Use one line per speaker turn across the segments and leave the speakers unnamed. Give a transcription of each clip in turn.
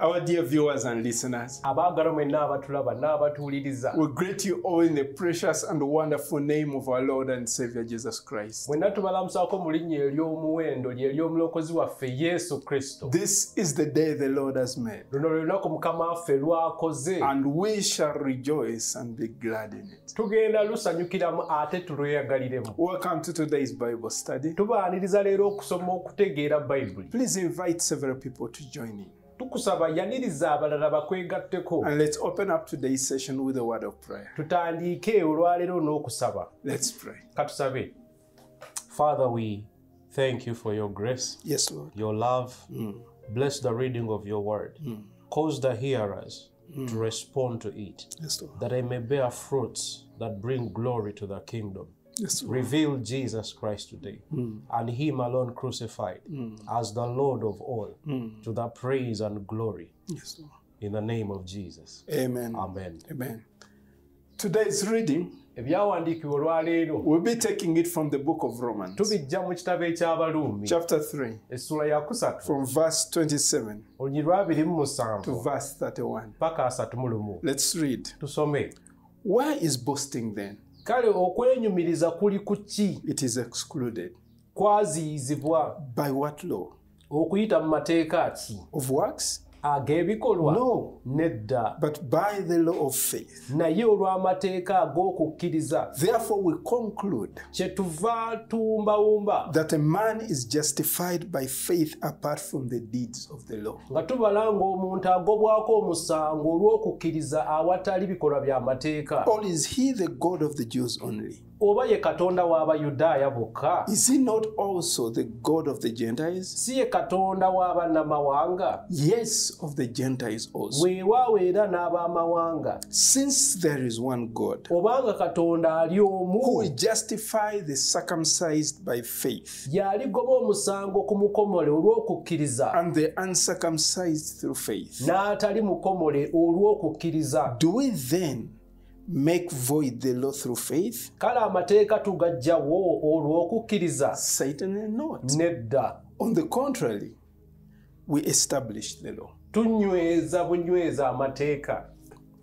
Our dear viewers and listeners,
abaagala mwenna abatulaba n'abatuwuliriza
we greet you all in the precious and wonderful name of our Lord and Savior Jesus Christ.
mwenna tubalamusaako mu linnya ery'omuwendo lye ery'omulokozi waffe yesu kristo
This is the day the Lord has made,
luno lwe lunaku mukama waffe lwakoze
and we shall rejoice and be glad in it.
tugenda lusanyukiramu ate tulweyagaliremu
Welcome to today's Bible study.
tubaaniriza leero okusoma okutegeera bayibuli
Please invite several people to join in.
Tukusaba yaniriza abalala bakwegatteko
And let's open up today's session with a word of prayer.
tutandiike olwaleero n'okusaba
Let's pray.
katusabe father we thank you for your grace
Yes, Lord.
your love mm. bless the reading of your word mm. cause the hearers mm. to respond to it
Yes, Lord.
that I may bear fruits that bring glory to the kingdom.
Yes,
Reveal Jesus Christ today hmm. and Him alone crucified hmm. as the Lord of all hmm. to the praise and glory
Yes, Lord.
in the name of Jesus.
Amen.
Amen.
Amen. Today's reading,
ebyawandiikibwa olwaleero
we'll be taking it from the book of Romans,
tubijja mu kitabo ekyabaluumi
chapter 3,
essula ya kusatu
from verse 27
olunyi lwabiri mu
to verse 31.
paka asatu mu lumu
Let's read.
tusome
Why is boasting then?
Kale okwenyumiriza kuli ku ki
It is excluded.
kwaziyizibwa
By what law?
okuyita mu mateeka ki
Of works?
Ag'ebikolwa
No,
nedda
but by the law of faith.
naye olw'amateeka ag'okukkiriza
Therefore, we conclude
kyetuva tuwumbawumba
that a man is justified by faith apart from the deeds of the law.
nga tubala ng'omuntu agobwako omusango olw'okukkiriza awatali bikolwa by'amateeka
Or is he the God of the Jews only?
Oba ye katonda w'abayudaaya bokka?
Is he not also the God of the Gentiles?
si ye katonda w'abannamawanga
Yes, of the Gentiles also.
weewaawo era n'ab'amawanga.
Since there is one God
obanga katonda ali
who
omu
will justify the circumcised by faith
y'aligoba omusango ku mukomole olw'okukkiriza.
and the uncircumcised through faith,
n'atali mukomole olw'okukkiriza.
Do we then make void the law through faith?
kale amateeka tugaggyawo olw'okukkiriza
Certainly not.
nedda
On the contrary, we establish the law.
tunyweza bunyweza amateeka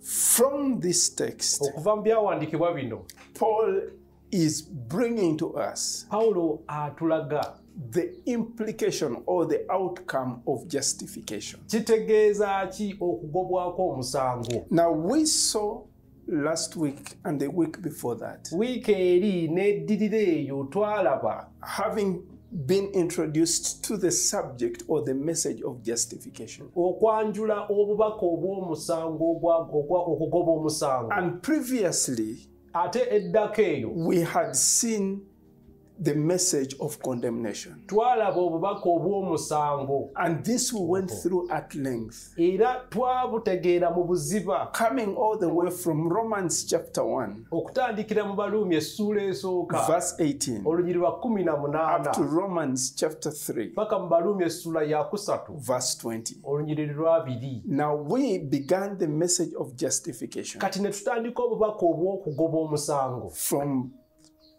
From this text,
okuva mu byawandiikibwa bino
Paul is bringing to us
pawulo atulaga
the implication or the outcome of justification.
kitegeeza ki okugobwako omusango
Now, we saw last week and the week before that,
wiiki eri n'eddirira eyo twalaba.
Having been introduced to the subject or the message of justification.
okwanjula obubaka obw'omusango okugoba omusango.
And previously,
ate eddako eyo.
we had seen the message of condemnation.
twalaba obubaka obw'omusango.
And this we went through at length,
era twabutegeera mu buziba.
Coming all the way from Romans chapter 1,
okutandikira mu baluumi essuula esooka.
verse 18,
olunyiri lwa 18
up to Romans chapter 3,
paka mu baluumi essula ya kusatu.
verse 20.
olunyiri lwabiri
Now we began the message of justification.
Kati ne tutandika obubaka obw'okugoba omusango.
From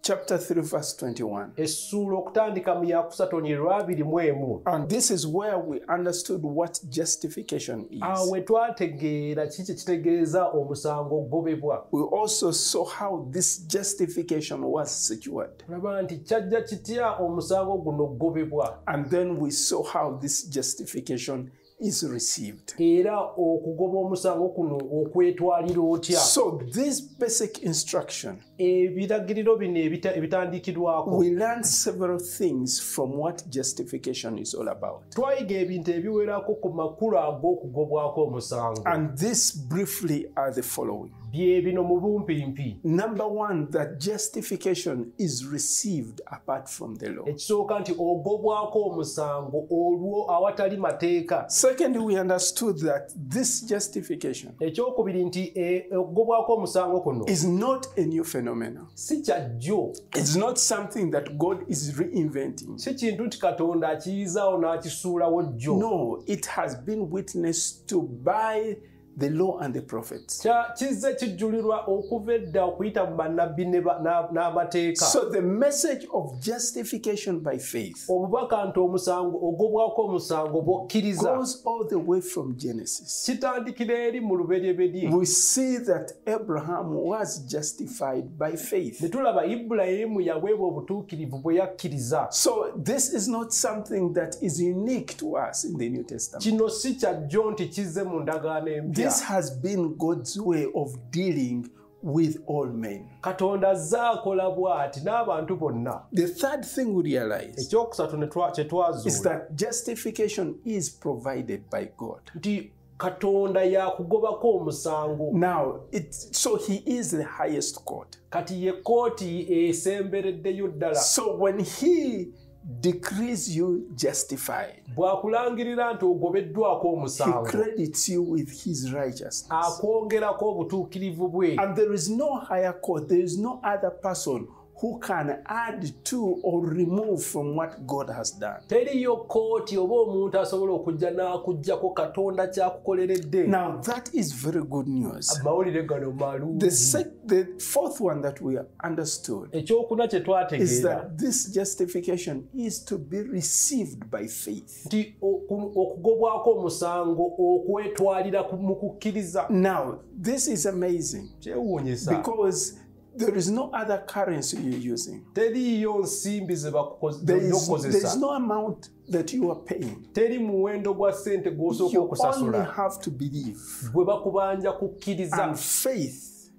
chapter 3, verse 21.
essuula okutandika mu yakusatu olunyiri lwabiri mu emu
And this is where we understood what justification
awo
is.
we twategeera ki kye kitegeeza omusango ogobebwa
We also saw how this justification was secured.
olaba nti kyajja kitya omusango guno ogobebwa
And then we saw how this justification is received.
era okugoba omusango kuno okwetwalira otya
So, this basic instruction,
ebiragiriro bino ebita- ebitandikirwako
we learned several things from what justification is all about.
twayiga ebintu ebiwerako ku makulu ag'okugobwako omusango
And these briefly are the following.
Bye bino mu bumpimpi
Number one, that justification is received apart from the law.
ekisooka nti ogobwako omusango olwo awatali mateeka
Second, we understood that this justification
ekyokubiri nti e- okugobwako omusango kuno
is not a new phenomenon.
si kyajjo
It's not something that God is reinventing.
si kintu nti katonda akiyizaawo n'akisuulawo jjo
No, it has been witnessed to by the law and the prophets.
Kizze kijjulirwa okuva edda okuyita mu bannabbi n'amateeka
So the message of justification by faith
obubaka nti omusango ogobwako omusango bw'okkiriza
goes all the way from Genesis.
kitandikira eri mu lubereberye
We see that Abraham was justified by faith.
ne tulaba ibulayimu yaweebwa obutuukirivu bwe yakkiriza
So this is not something that is unique to us in the New Testament.
kino si kyajjo nti kizze mu ndagaano empya
This has been God's way of dealing with all men.
katonda azze akola bw'ati n'abantu bonna
The third thing we realize
ekyokusatu kye
is
twazuula
that justification is provided by God.
nti katonda yakugobako omusango
Now, it's, so he is the highest court.
kati ye kooti esembereddeyo ddala
So when he decrees you justified,
bw'akulangirira nti ogobeddwako
he
omusango.
credits you with his righteousness.
akwongerako obutuukirivu bwe.
And there is no higher court, there is no other person who can add to or remove from what God has done.
teriyo kooti oba omuntu asobola okujja n'akuggyako katonda kyakukoleredde
Now, that is very good news.
amawulire gano malungi
The, sec- the fourth one that we understood
ekyokuna kye
is
twategeera
that this justification is to be received by faith.
nti oku- okugobwako omusango okwetwalira mu kukkiriza
Now, this is amazing
kyewuunyisa
because there is no other currency you're using.
teriiyo nsimbi ze bakukoze-
There is, no amount that you are paying.
teri muwendo gwa ssente gw'osooka
You only
okusasula
have to believe.
bwe bakubanja kukkiriza
And faith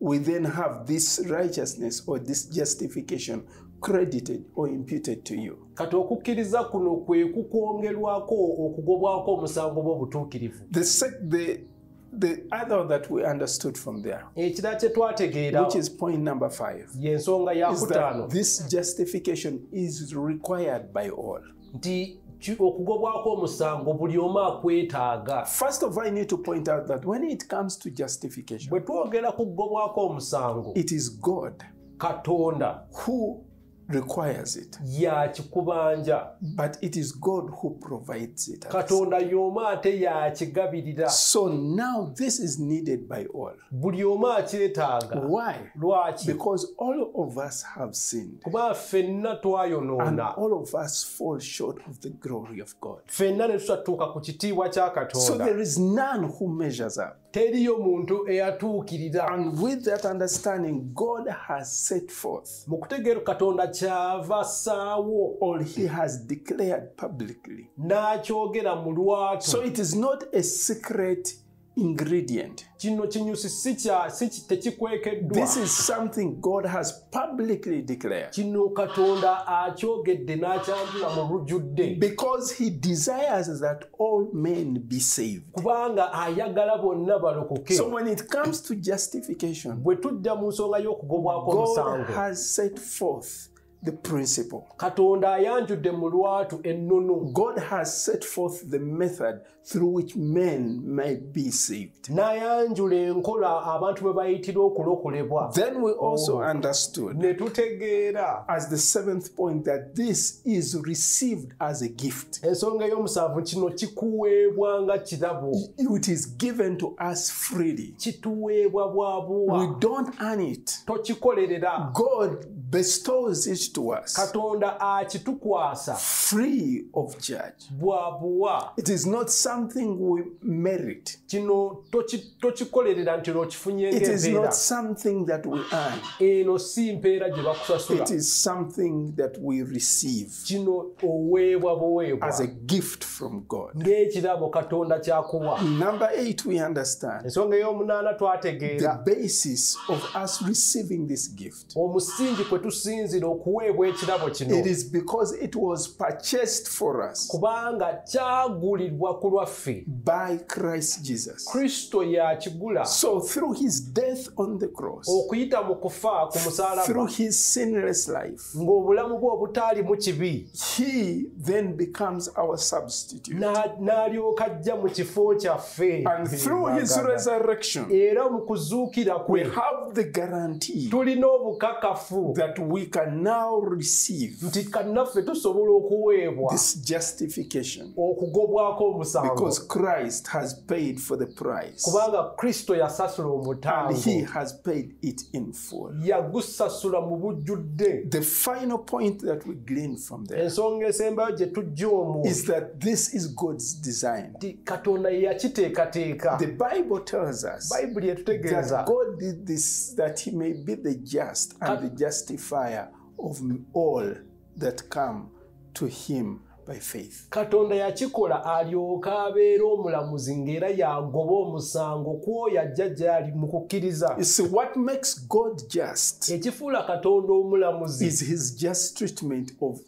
will then have this righteousness or this justification credited or imputed to you.
kati okukkiriza kuno kwe kukwongerwako okugobwako omusango bw'obutuukirivu
The, the, the other that we understood from there,
ekirala kye twategeera
which is point number five,
y'ensonga
is
kutaano
that this justification is required by all.
nti ki- okugobwako omusango buli omu akwetaaga
First of all, I need to point out that when it comes to justification,
bwe twogera ku kugobwako omusango
it is God
katonda
who requires it,
yakikubanja
but it is God who provides it.
katonda y'omu ate yakigabirira
So now this is needed by all.
buli omu akyetaaga
Why?
lwaki
Because all of us have sinned
kuba ffenna
and
twayonoona
all of us fall short of the glory of God.
ffenna ne tutatuuka ku kitiibwa kya
So
katonda
there is none who measures up.
Teriyo muntu eyatuukirira.
And with that understanding, God has set forth.
Mu kutegeera katonda kyava assaawo
all he has declared publicly.
n'akyogera mu lwatu
So it is not a secret ingredient.
kino kinyusi tekikwekeddwa
This is something God has publicly declared.
Kino katonda akyogedde n'akyanjula mu lujjudde
because he desires that all men be saved.
kubanga ayagala bonna balokoke
So when it comes to justification,
bwe tujja mu nsonga y'okugobwako
God
omusango
has set forth the principle.
katonda ayanjudde mu lwatu ennunu
God has set forth the method through which men may be saved.
n'ayanjula enkola abantu bwe bayitira okulokolebwa
Then we also understood
ne tutegeera
as the seventh point that this is received as a gift.
ensonga ey'omusanvu kino kikuweebwa nga kirabo
It is given to us freely.
kituweebwa bwa
We
buwa
don't earn it.
tokikolerera
God bestows it to us
katonda akitukwasa
free of charge.
bwa buwa
It is not something we merit.
kino toki- tokikolerera nti lwokifunye
It is not something that we earn.
eno si mpeera gye bakusasula
It is something that we receive
kino oweebwa buweebwa
as a gift from God.
ng'ekirabo katonda kyakuwa
Number eight, we understand
ensonga ey'omunaana
the
twategeera
basis of us receiving this gift.
omusingi kwe tusinzira okuweebwa ekirabo kino.
It is because it was purchased for us
kubanga kyagulirwa ku lwaffe.
by Christ Jesus.
kristo yakigula.
So, through his death on the cross,
okuyita mu kufa ku
through
musalaba
his sinless life,
ng'obulamu bwe obutaalimu kibi
he then becomes our substitute.
na- n'alyoka ajja mu kifo kyaffe.
And through his resurrection,
era mu kuzuukira
we
kwe
have the guarantee
tulina obukakafu.
that we can now now receive
nti kannaffe tusobola okuweebwa
this justification
okugobwako omusango.
because Christ has paid for the price.
Kubanga kristo yasasula
and
omutango
he has paid it in full.
yagusasula mu bujjudde.
The final point that we glean from there
ensonga esembayo gye tujja omwo
is that this is God's design.
nti katonda ye yakiteekateeka.
The Bible tells us
bayibuli etutegeeza
God did this that he may be the just and the justifier of all that come to him by faith.
katonda yakikola alyoke abeera omulamuzi ng'era yagoba omusango ku oyo ajja gy'ali mu kukkiriza
what makes God just
ekifuula katonda omulamuzi
is his just treatment of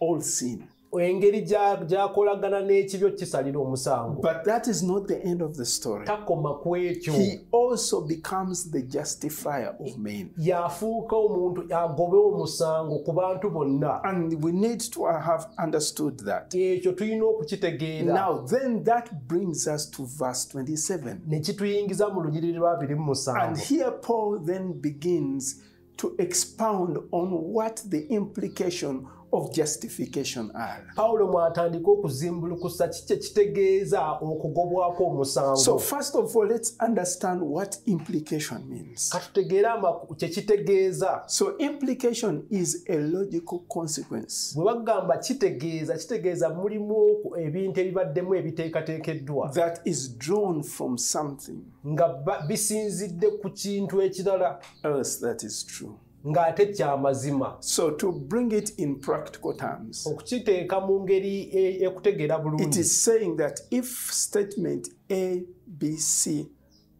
all sin.
Engeri gya- gy'akolagana n'ekibyo kisalira omusango
But that is not the end of the story.
takoma ku ekyo
He also becomes the justifier of men.
yafuuka omuntu agobe omusango ku bantu bonna
And we need to have understood that.
ekyo tulina okukitegeera
Now, then that brings us to verse 27.
ne kituyingiza mu lunyiriri lwa 27
And here Paul then begins to expound on what the implication of justification are.
pawulo mwatandika okuzimbulukusa ki kye kitegeeza okugobwako omusango
So, first of all, let's understand what implication means.
katutegeere kye kitegeeza
So, implication is a logical consequence
bwe bagamba kitegeeza kitegeeza mulimu ebintu ebibaddemu ebiteekateekeddwa
that is drawn from something
nga bisinzidde ku kintu ekirala
else that is true.
Ng'ate kyamazima
So, to bring it in practical terms,
okukiteeka mu ngeri e- ekutegeera
it
bulungi
is saying that if statement A, B, C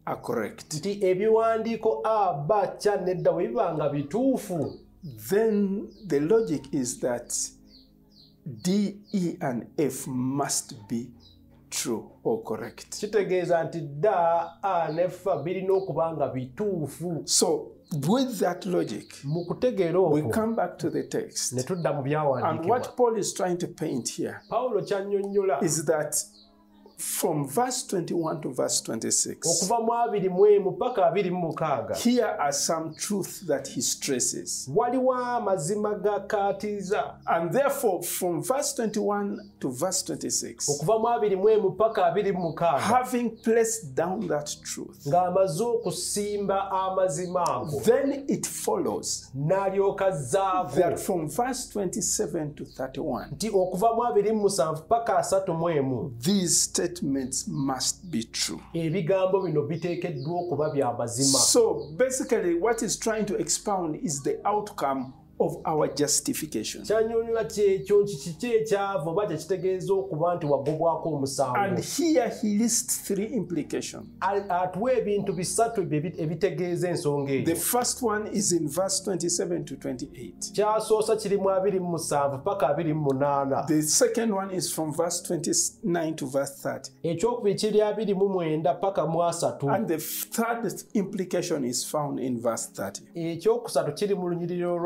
are correct,
nti ebiwandiiko a b c nedda bwe biba nga bituufu
then the logic is that D, E, and F must be true or correct.
kitegeeza nti dda a ne f birina okuba nga bituufu.
So, with that logic,
mu kutegeera
we
okwo
come back to the text.
ne tudda mu
And
byawandiikibwa
what Paul is trying to paint here
pawulo ky'annyonnyola
is that from verse 21 to verse 26,
okuva mu abiri mu emu paka abiri mu mukaaga.
Here are some truths that he stresses.
waliwo amazima gakkaatiza
And therefore, from verse 21 to verse 26,
okuva mu abiri mu emu paka abiri mu mukaaga.
having placed down that truth,
ng'amaze okusimba amazima ago.
then it follows
n'alyoka zaako
that from verse 27 to 31,
nti okuva mu abiri mu musanvu paka asatu mu emu.
these statements must be true.
ebigambo bino biteekeddwa okuba bya mazima
So basically, what he's trying to expound is the outcome of our justification.
kyanyonyola kyekyo nti kiki ekyava oba kyekitegeeza okuba nti wagobwako omusango
And here he lists three implications.
Atuwa ebintu bisatu ebi- ebitegeeza ensonga
The
eyo
first one is in verse 27 to 28.
kyasoosa kiri mu abiri mu musanvu paka abiri mu munaana
The second one is from verse 29 to verse 30.
ekyokubiri kiri abiri mu mwenda paka mu asatu
And the third implication is found in verse 30.
ekyokusatu kiri mu lunyiriro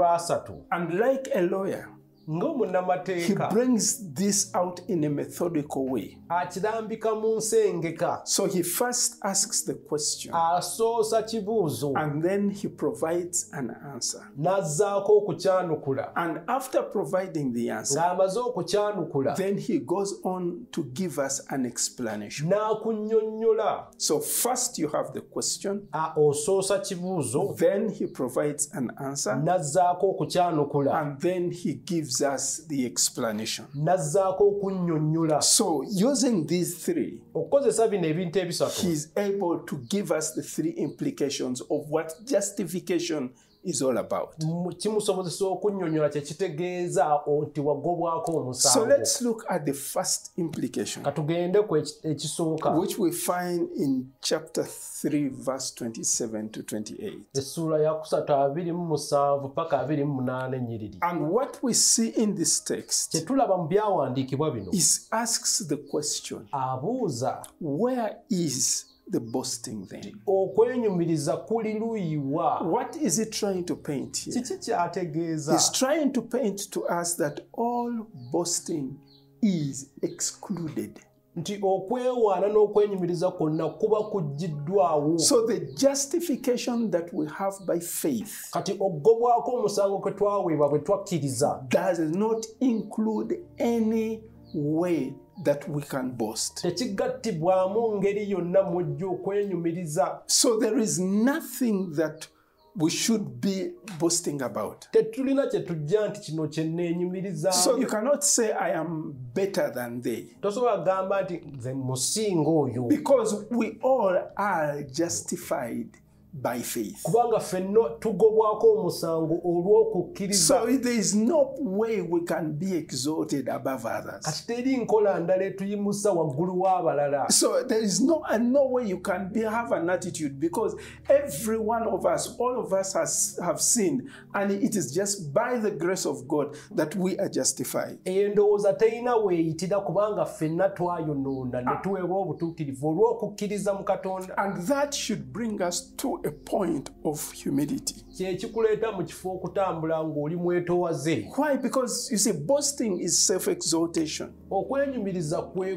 And like a lawyer, he
ng'omunnamateeka
brings this out in a methodical way.
akirambika mu nsengeka
So he first asks the question
asoosa kibuuzo
and then he provides an answer.
n'azzaako okukyanukula
And after providing the answer,
ng'amaze okukyanukula
then he goes on to give us an explanation.
n'akunnyonnyola
So first you have the question,
osoosa kibuuzo
then he provides an answer,
n'azzaako okukyanukula
and then he gives us the explanation.
n'azzaako okunnyonnyola
So using these three,
okukozesa bino ebintu ebisatu
he is able to give us the three implications of what justification is all about.
mu- kimusobozesa okunnyonnyola kye kitegeeza nti wagobwako
So
omusango
let's look at the first implication,
katugende ku eki- ekisooka
which we find in chapter 3, verse 27 to 28.
essuula ya kusatu abiri mu musanvu paka abiri mu munaana ennyiriri
And what we see in this text
kye tulaba mu byawandiikibwa bino
is asks the question,
abuuza
where is the boasting then?
okwenyumiriza kuli luyiwa
What is he trying to paint here?
kiki kyategeeza
He's trying to paint to us that all boasting is excluded.
nti okwewaana n'okwenyumiriza kwonna kuba kuggyiddwawo
So the justification that we have by faith
kati okugobwako omusango kwe twaweebwa bwe twakkiriza
does not include any way that we can boast.
tekigattibwamu ngeri yonna mwojja okwenyumiriza
So there is nothing that we should be boasting about.
tetulina kye tujja nti kino kye neenyumiriza
So you cannot say, I am better than they.
tosobola kugamba nti nze musinga oyo
Because we all are justified by faith.
kubanga ffenna tugobwako omusango olw'okukkiriza
So there is no way we can be exalted above others.
kati teri nkola ndala etuyimusa waggulu w'abalala
So there is no and no way you can be have an attitude because every one of us, all of us has have sinned, and it is just by the grace of God that we are justified.
eyo endowooza terina weeyitira kubanga ffenna twayonoona ne tuweebwa obutuukirivu olw'okukkiriza mu katonda
And that should bring us to a point of humility.
kyekikuleeta mu kifo okutambula ng'oli mwetoowaze
Why? Because you see, boasting is self-exaltation.
okwenyumiriza kwe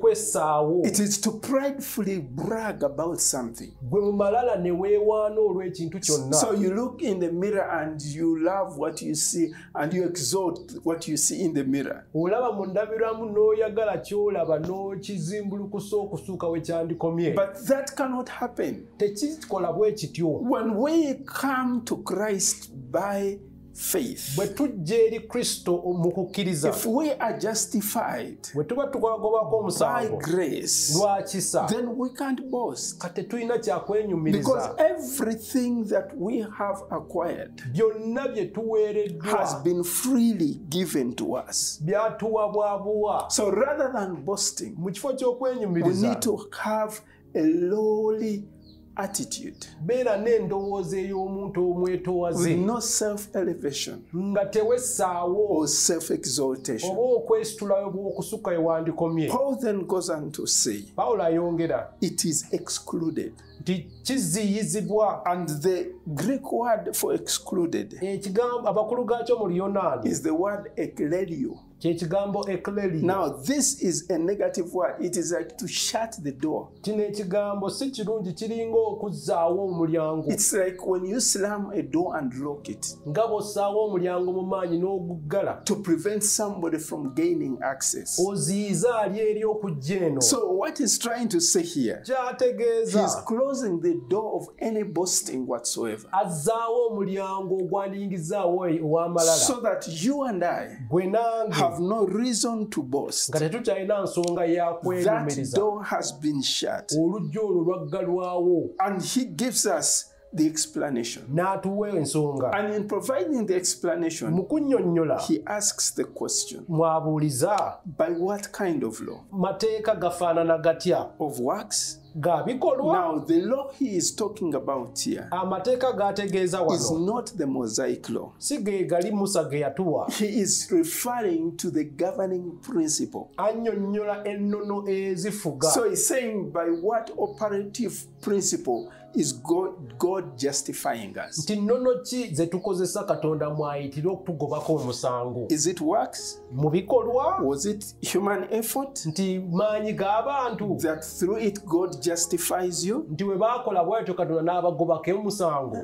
kwessaawo
It is to pridefully brag about something.
gwe mu malala ne weewaana olw'ekintu kyonna
So you look in the mirror and you love what you see and you exalt what you see in the mirror.
olaba mu ndabiramu n'oyagala ky'olaba n'okizimbulukusa okusuuka we kyandikomye
But that cannot happen.
Tekikola bwe kityo
When we come to Christ by faith,
bwe tujja eri kristo mu kukkiriza
if we are justified
bwe tuba tukwagobako
by
omusango
grace,
lwa kisa
then we can't boast.
ka tetulina
Because
kyakwenyumiriza
everything that we have acquired
byonna bye
has
tuweereddwa
been freely given to us.
byatuwa bwabuwa
So rather than boasting,
mu kifo
we
ky'okwenyumiriza
need to have a lowly attitude.
Beera n'endowooza ey'omuntu omwetoowaze.
With no self elevation
nga tewessaawo. Oba okwesitulayo bw'okusukka ewandikomye.
Paul then goes on to say,
pawulo ayongera.
It is excluded.
nti kiziyizibwa
And the Greek word for excluded
ekigambo abakulu gaakyo mu luyonaani
is the word eklerio.
Kyekigambo ekleri
Now, this is a negative word. It is like to shut the door.
kino ekigambo si kirungi kiringa okuzzaawo omulyango
It's like when you slam a door and lock it
nga bw'ossaawo omulyango mu maanyi n'oguggala
to prevent somebody from gaining access.
oziyiza ali eri okujja eno
So, what he's trying to say here,
kyategeeza
he's closing the door of any boasting whatsoever.
azzaawo omulyango ogwandiyingizaawo ow'amalala
So that you and I
gwe nange
have no reason to boast.
nga tetukyalina nsonga
That
yakwenyumiriza
door has been shut.
olujja olwo lwaggalwawo
And he gives us the explanation.
n'atuwa ensonga
And in providing the explanation,
mu kunnyonnyola
he asks the question
mwabuuliza
by what kind of law?
mateeka gafaanana gatya
Of works?
Ga bikolwa
Now, the law he is talking about here
amateeka gategeeza
is
wano
not the Mosaic law.
si ge gali musa ge yatuwa
He is referring to the governing principle.
annyonnyola ennono ezifuga
So he's saying by what operative principle is God, God justifying us?
nti nnono ki ze tukozesa katonda mwayitire okutugobako omusango
Is it works?
mu bikolwa
Was it human effort
nti maanyi g'abantu
that through it God justifies you?
nti bwe baakola bwatyo katonda n'abagobako omusango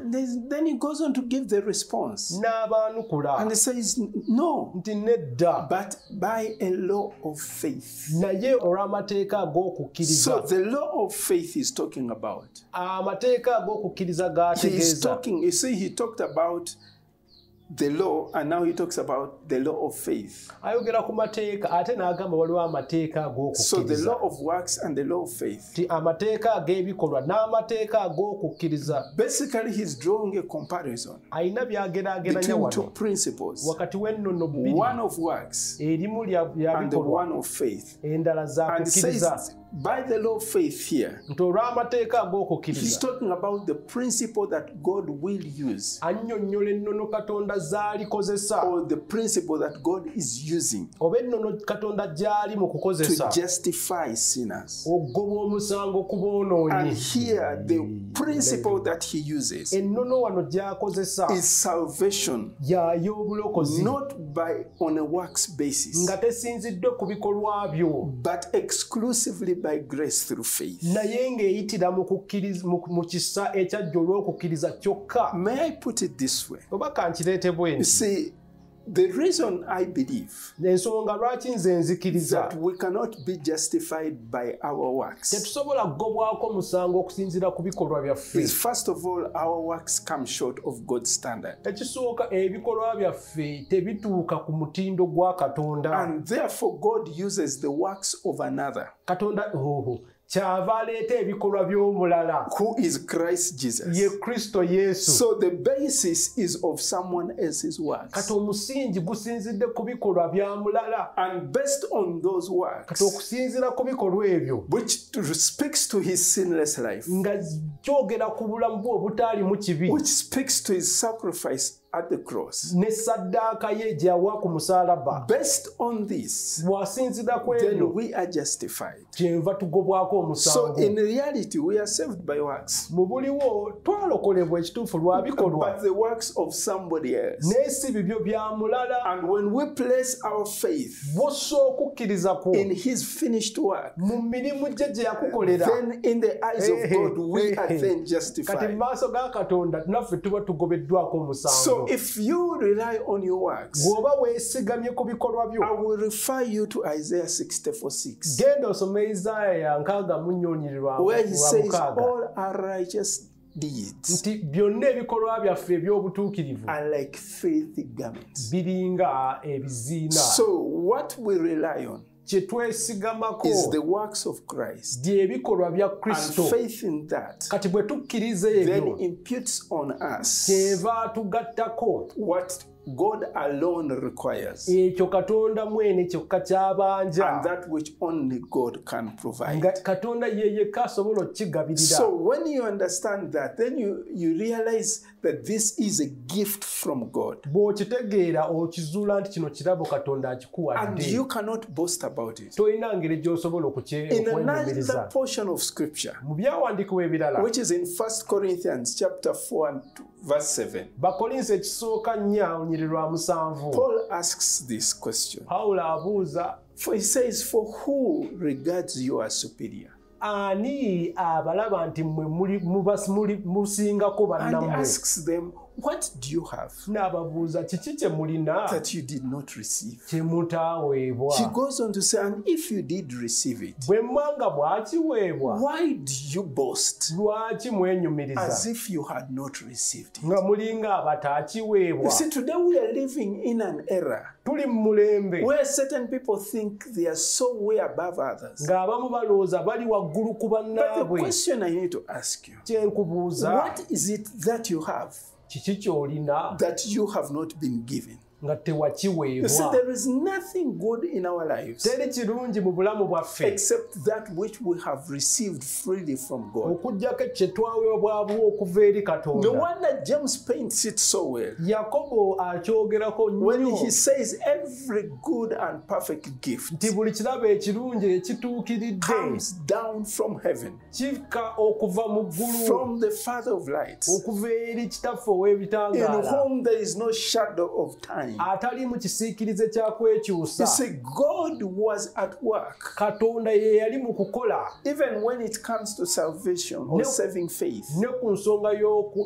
Then he goes on to give the response.
n'abaanukula
And he says, No,
nti nedda
but by a law of faith.
naye olw'amateeka
So
ag'okukkiriza
the law of faith he's talking about.
amateeka ag'okukkiriza
He is
gaategeeza
talking, you see, he talked about the law and now he talks about the law of faith.
ayogera ku mateeka ate n'agamba waliwo amateeka
So the
ag'okukkiriza.
law of works and the law of faith.
nti amateeka ag'ebikolwa n'amateeka ag'okukkiriza.
Basically, he's drawing a comparison
ayina by'ageraageranya wano.
principles.
Wakati w'ennono bbiri.
One of works
erimu lya lya
and the
bikolwa.
one of faith.
endala za kukkiriza
by the law of faith here,
nti olw'amateeka
he's
ag'okukkiriza
talking about the principle that God will use
annyonnyola ennono katonda z'alikozesa.
or the principle that God is using
oba ennono katonda gy'ali mu
to
kukozesa
justify sinners.
ogoba omusango ku
And
boonoonyi
here, the principle that he uses
ennono wano gy'akozesa
is salvation,
y'ay'obulokozi
not by on a works basis,
nga tesinziddwe ku bikolwa byo.
but exclusively by grace through faith.
naye ng'eyitira mu kisa ekyajja olw'okukkiriza kyokka
May I put it this way?
oba kankireete bwenti
see, the reason I believe
ensonga lwaki nze nzikiriza?
that we cannot be justified by our works
tetusobola kugobwako omusango okusinziira ku bikolwa byaffe.
is first of all, our works come short of God's standard.
ekisooka ebikolwa byaffe tebituuka ku mutindo gwa katonda.
And therefore, God uses the works of another,
katonda oho kyava aleeta ebikolwa by'omulala
who is Christ Jesus.
ye kristo yesu
So the basis is of someone else's works.
kati omusingi gusinzidde ku bikolwa bya mulala
And based on those
kati
works,
okusinziira ku bikolwa ebyo
which speaks to his sinless life,
nga kyogera ku bulamu bwe obutaalimu kibi
which speaks to his sacrifice at the cross,
ne saddaaka ye gyawa ku musaalaba.
Based on this,
bwasinzira ku
then
ebyo
we are justified.
kyenva tugobwako
So
omusango
in reality, we are saved by works,
mu buliwo twalokolebwa ekituufu lwa bikolwa.
but the works of somebody else.
naye si bibyo bya mulala.
And when we place our faith
bw'ossa okukkiriza kwo
in his finished work,
mu mirimu gye gye yakukolera.
then in the eyes of God, we are then
kati
justified.
mu maaso ga katonda naffe tuba tugobeddwako omusango.
So if you rely on your works,
bw'oba weesigamye ku bikolwa byo
I will refer you to Isaiah 64 6,
genda osome isaaya ya nkaaga mu nnyonyeri lwa
where he says, All our righteous deeds.
Nti byonna ebikolwa byaffe eby'obutuukirivu
are like filthy garments.
biringa ebiziina.
So what we rely on
kye twesigamako
is the works of Christ.
bye bikolwa bya kristo. Kati bwe tukkiriza ebyo kyeva tugattako.
what God alone requires.
Ekyo katonda mwene kyokka kyabanja.
And that which only God can provide.
katonda ye yekka asobola okukigabirira.
So when you understand that, then you, you realize that this is a gift from God.
bw'okitegeera okizuula nti kino kirabo katonda
And
akikuwadde
you cannot boast about it.
tolina ngeri gy'osobola
In another portion of scripture,
mu byawandiikibwa ebirala
which is in 1 Corinthians chapter 4 and verse 7,
bakolinsi ekisooka nnya olunyiri lwa musanvu
Paul asks this question.
pawulo abuuza
For he says, For who regards you as superior?
Ani abalaba nti muli- musingako bannammwe?
them, What do you have?
N'ababuuza kiki kye mulina
that you did not receive?
kye mutaaweebwa
He goes on to say, And if you did receive it,
bwe mmanga bwakiweebwa
why do you boast?
Lwaki mwenyumiriza?
As if you had not received it?
nga mulinga abataakiweebwa
You see, today we are living in an era
tuli mu mulembe.
where certain people think they are so way above others.
ng'abamu balowooza bali waggulu ku bannaabwe
question I need to ask you
kyenkubuuza.
what is it that you have
kiki ky'olina
that you have not been given?
Nga tewakiweebwa. Teri kirungi mu bulamu bwaffe okugjako kye twaweebwabu okuva eri katonda. Yakobo akyogerako nti buli kirabo ekirungi ekituukiridde kikka okuva mu ggulu okuva eri kitaffe
in
ow'ebitangaala
whom there is no shadow of time.
atali mu kisiikirize kya kwekyusa
God was at work
katonda ye yali mu kukola
even when it comes to salvation or saving faith.
ne ku nsonga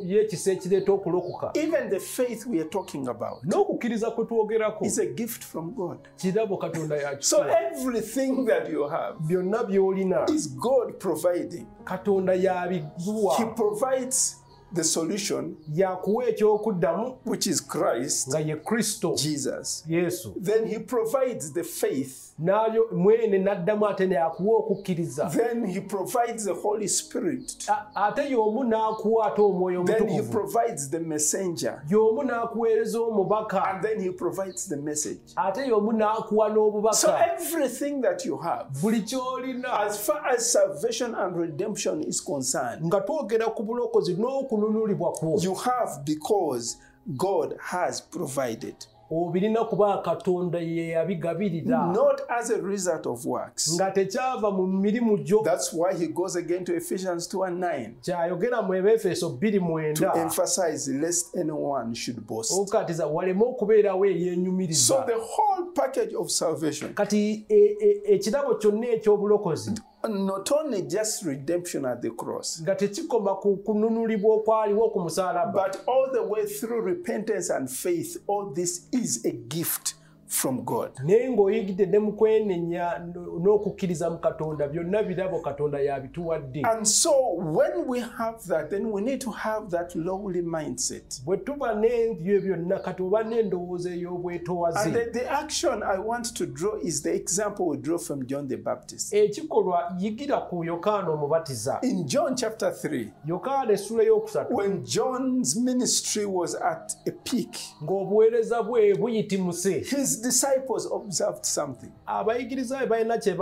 y'ekisa ekireeta okulokoka
Even the faith we are talking about
n'okukkiriza kwe twogerako
is a gift from God.
kirabo katonda
So
yakikola
everything that you have
byonna by'olina
is God providing.
katonda y'abiguwa
He provides the solution,
yakuwa ekyokuddamu
which is Christ,
nga ye kristo
Jesus,
yesu.
Then he provides the faith,
nayo mwene n'addamu ate yakuwa okukkiriza.
Then he provides the Holy Spirit,
ate y'omu n'akuwa ate omwoyo
then he provides the messenger,
y'omu n'akuweereza omubaka.
And then he provides the message.
ate y'omu n'akuwa
So
n'obubaka
everything that you have,
buli ky'olina.
as far as salvation and redemption is concerned,
nga twogera ku bulokozi n'okununulibwa kwo
you have because God has provided,
obirina kuba katonda ye yabigabirira.
Not as a result of works.
nga tekyava mu mirimu gyo.
That's why he goes again to Ephesians 2 and 9
kyayogera mu ebefeso 2
to emphasize lest anyone should boast.
okukatiza waleme okubeerawo
So
eyeenyumiriza
the whole package of salvation,
kati e- e- ekirabo kyonna eky'obulokozi
not only just redemption at the cross,
nga tekikoma ku kununulibwa okwaliwo ku musalaba
but all the way through repentance and faith, all this is a gift from God.
naye ng'oyigidde ne mu kwenenya no- n'okukkiriza mu katonda byonna birabo katonda yabituwadde
And so when we have that, then we need to have that lowly mindset.
bwe tuba n'ebyo byonna kati oba n'endowooza ey'obwetowaze
And the, the action I want to draw is the example we draw from John the Baptist.
ekikolwa yigira ku yokaana omubatiza
In John chapter 3,
yokaana essula ey'okusatu
when John's ministry was at a peak,
ng'obuweereza bwe buyitimuse
his disciples observed something
abayigiriza be balina kye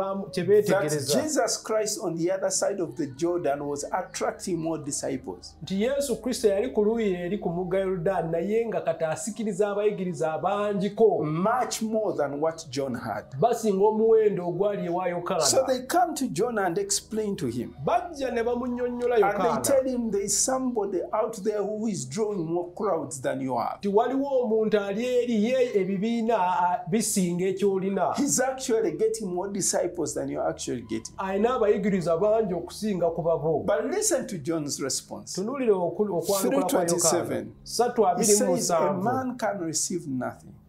beetegereza
Jesus Christ on the other side of the Jordan was attracting more disciples.
nti yesu kristo yali ku luuyi eri ku mugga yoludaani naye nga kati asikiriza abayigiriza abangiko
Much more than what John had.
basinga omuwendo ogwali ewa
So
yokaana
they come to John and explain to him.
bajja ne bamunnyonnyola
And they
yokaana
tell him there is somebody out there who is drawing more crowds than you are.
nti waliwo omuntu ali eri ye ebibiina bisinga ekyolina. Alina abayigiriza bangi okusinga ku babo. Okwanukula kwa
3:27.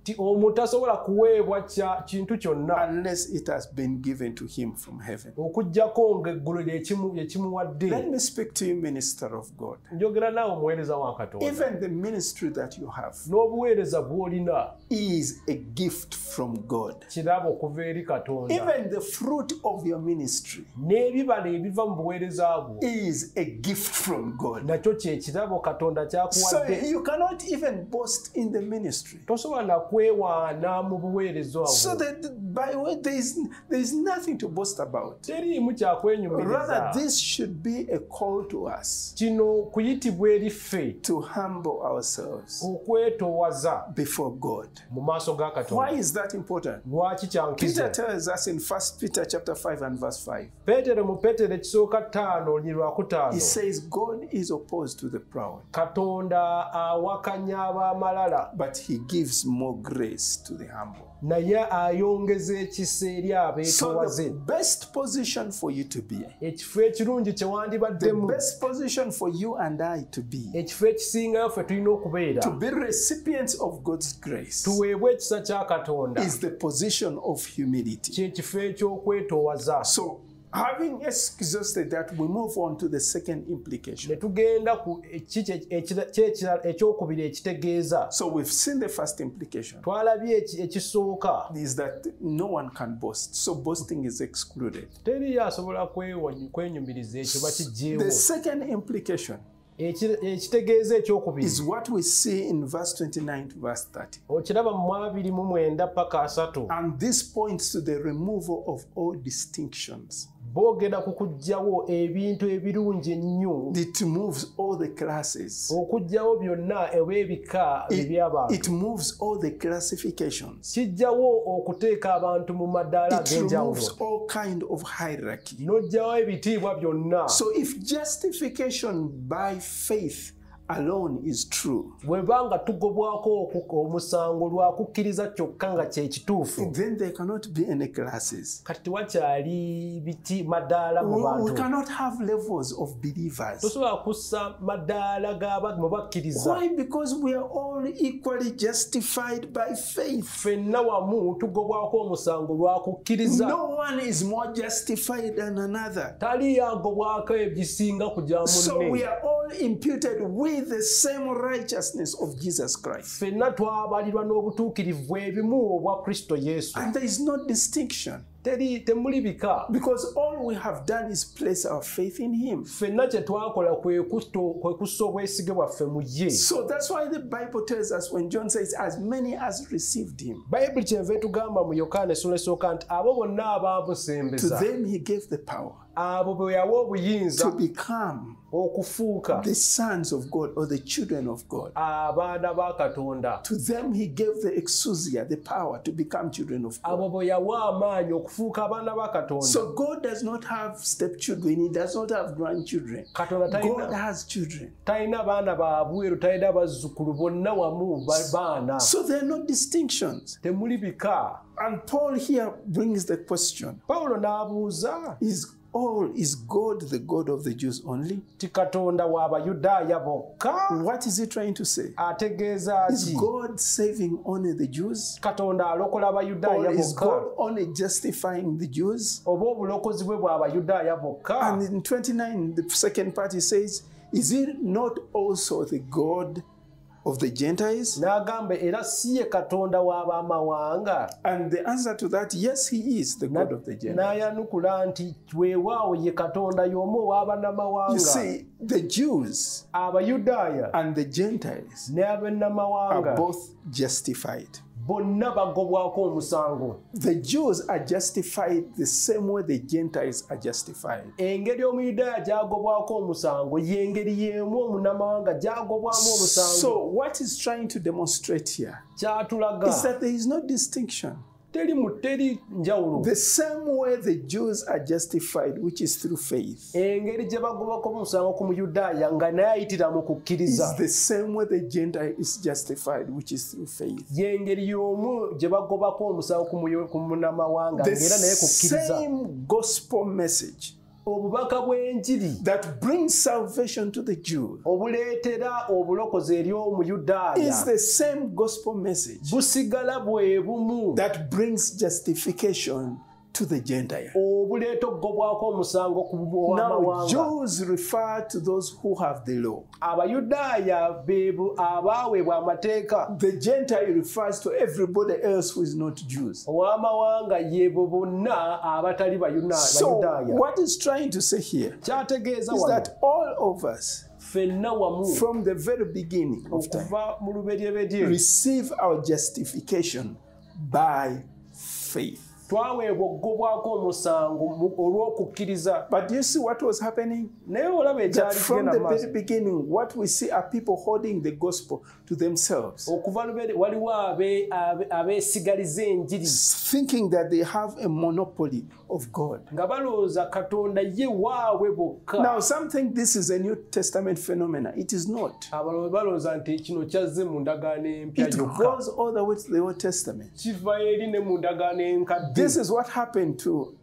Nti omuntu tasobola kuweebwa kintu kyonna
unless it has been given to him from heaven.
okugjako ng'eggulu lyekimuwadde
Let me speak to you, minister of God.
njogera naawe omuweereza wa katonda
Even the ministry that you have
n'obuweereza bw'olina
is a gift from God.
kirabo okuva eri katonda
Even the fruit of your ministry
n'ebibala ebiva mu buweereza bwo
is a gift from God.
nakyo kyekirabo katonda
So
kyakuwadde
you cannot even boast in the ministry.
tosobola na kwewaana mu buweereza
So
bwo
that by way, there is there is nothing to boast about.
teriimu
Rather,
kyakwenyumiriza
this should be a call to us
kino kuyitibwa eri ffe
to humble ourselves
okwetoowaza
before God.
mu maaso ga
Why
katonda
is that important?
lwaki
Peter
kyankiza
tells us in 1 Peter chapter 5 and verse 5.
peetero mu peetero ekisooka ttaano lye
He
lwakutaano
says God is opposed to the proud,
katonda awakanya ab'amalala
but he gives more grace to the humble.
naye ayongeza ekisa eri
the best position for you to be,
ekifo ekirungi kye
the
wandibaddemu
best position for you and I to be,
ekifo ekisingayo ffe tulina okubeera.
To be recipients of God's grace,
tuweebwe ekisa kya katonda.
is the position of humility.
kyekifo eky'okwetoowaza.
So, having exhausted that, we move on to the second
ne
implication.
tugenda ku ekyokubiri ekitegeeza
So, we've seen the first implication
twalabye eki- ekisooka
is that no one can boast. So, boasting is excluded.
teriyo asobola kwenyumiriza ekyo bakiggyeewo
The second implication
Eki- ekitegeeza ekyokubiri
is what we see in verse 29 to verse 30.
okiraba mu mwabiri mu mwenda paka asatu
And this points to the removal of all distinctions.
Boogera ku kuggyawo ebintu ebirungi ennyo
It moves all the classes.
okuggyawo byonna eb'ebika
It,
eby'abantu
it moves all the classifications.
kijjawo okuteeka abantu mu madaala
It
ag'enjawulo
all kind of hierarchy.
n'oggyawo ebitiibwa byonna
So if justification by faith alone is true,
bweba nga tugobwako omusango lwa kukkiriza kyokka nga kye kituufu
then there cannot be any classes.
kati tewakyali biti madaala mu
We, we
bantu
cannot have levels of believers.
tosobola kussa madaala g'aba- mu bakkiriza
Why? Because we are all equally justified by faith.
ffenna wamu tugobwako omusango lwa kukkiriza
No one is more justified than another.
tali agobwako ebisinga kujya
So we
munne
are all imputed with the same righteousness of Jesus Christ.
ffenna twabalirwa n'obutuukirivu ebimu obwa kristo yesu.
And there is no distinction.
Teri temuli bika
because all we have done is place our faith in Him.
ffenna kye twakola kwe kusto- kwe kussa obwesige bwaffe mu ye.
So that's why the Bible tells us when John says, as many as received Him,
bayibuli kyenva etugamba mu yokaana essula esooka nti abo bonna
to
abaamusembeza
them He gave the power
abo bwe yawa obuyinza okufuuka
the sons of God or the children of God.
abaana ba katonda
To them He gave the exousia, the power to become children of God.
abo bwe yawa amaanyi okufuuka abaana ba katonda
So God does not have stepchildren, He does not have grandchildren.
katonda
God has children.
talina baana babweru talina bazzukulu bonna wamu ba- baana
So there are no distinctions.
temuli bika
And Paul here brings the question
pawulo n'abuuza
Is all is God the God of the Jews only?
ti katonda w'abayudaaya bokka
What is he trying to say?
ategeeza
Is God saving only the Jews?
katonda alokola abayudaaya
is God only justifying the Jews?
oba obulokozi bwe bw'abayudaaya bokka
And in 29, the second part, he says, Is he not also the God of the Gentiles?
n'agamba era si ye katonda w'abamawanga
And the answer to that, yes, he is the God of the Gentiles.
n'ayanukula nti weewaawo ye katonda y'omu
You
ow'abannamawanga
see, the Jews
abayudaaya
and the Gentiles
ne
are both justified.
Bonna bagobwako omusango
The Jews are justified the same way the Gentiles are justified.
engeri omuyudaaya gy'agobwako omusango y'engeri y'emu omunnamawanga gy'agobwamu omusango
So, what he's trying to demonstrate here
kyatulaga
is that there is no distinction.
Teri mu teri njawulo.
The same way the Jews are justified, which is through faith,
engeri gye bagobako omusango ku muyudaaya nga naye ayitira mu kukkiriza.
The same way the Gentile is justified, which is through faith.
y'engeri y'omu gye bagobako omusango ku
The
ng'era naye kukkiriza.
same gospel message
obubaka bw'enjiri
that brings salvation to the Jew
obuleetera obulokozi eri
is
omuyudaaya
the same gospel message
busigala bwe bumu.
that brings justification to the Gentile.
obuleeta okugobwako omusango ku
Now, Jews refer to those who have the law.
abayudaaya be abaaweebwa amateeka
The Gentile refers to everybody else who is not Jews.
ow'amawanga yebo bonna abatali bayuna-
So, what is trying to say here is that all of us, from the very beginning of time,
okuva mu luberyebedye
receive our justification by faith.
Twaweebwa okugobwako omusango mu- olw'okukkiriza
But you see what was happening?
naye olaba
That
ekyali
from the very beginning, what we see are people holding the gospel to themselves,
okuva lubere waliwo abe- abe- abeesigaliza enjiri
thinking that they have a monopoly of God.
nga balowooza katonda ye waabwe bokka
Now, some think this is a New Testament phenomenon. It is not.
abalala balowooza nti kino kyazze mu ndagaano empya
It
yokka
goes all the way to the Old Testament.
kiva eri ne mu ndagaano enkadde
This is what happened to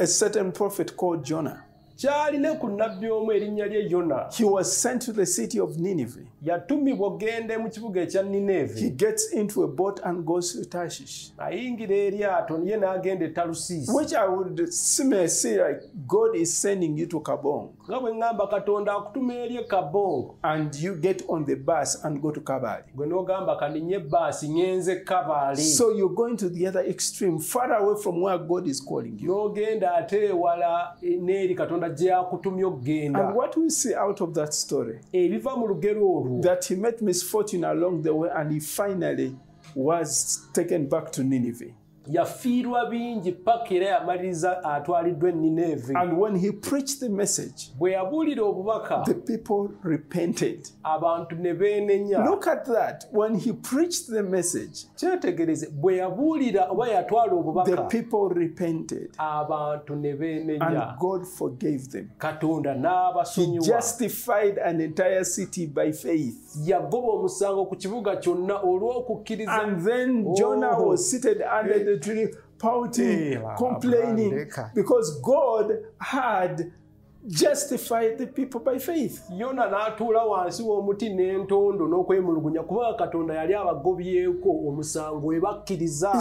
a certain prophet called Jonah.
kyaline ku nnabbi omu erinnya lye yona
He was sent to the city of Nineveh.
yatumibwa ogende mu kibuga ekya
He gets into a boat and goes to Tarshish,
ayingira eryato ye n'agenda e talusiisi
which I would see, see like God is sending you to Kabong,
nga bwe ŋŋamba katonda akutuma eri e kabongo
and you get on the bus and go to Kabali.
gwe n'ogamba kaninye ebbaasi ŋŋenze kabaali
So you're going to the other extreme, far away from where God is calling you.
n'ogenda ate ewala e- n'eri katonda gye akutumye okugenda
And what we see out of that story,
ebiva mu lugero olwo
that he met misfortune along the way and he finally was taken back to Nineveh.
Yafiirwa bingi paka era yamaliriza atwaliddwa e nineeve
And when he preached the message,
bwe yabuulira obubaka
the people repented.
abantu ne beenenya
Look at that. When he preached the message,
kyetegereze bwe yabuulira oba yatwala
the
obubaka
people repented
abantu ne
and
beenenya
God forgave them.
katonda
He
n'abasonyiwa
justified an entire city by faith.
yagoba omusango ku kibuga kyonna olw'okukkiriza
And then Jonah
Oh.
was seated under the to pouting, complaining, because God had justified the people by faith.
yona n'atuula wansi w'omuti n'entondo n'okwemulugunya kubanga katonda yali abagobyeko omusango we bakkiriza